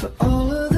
for all of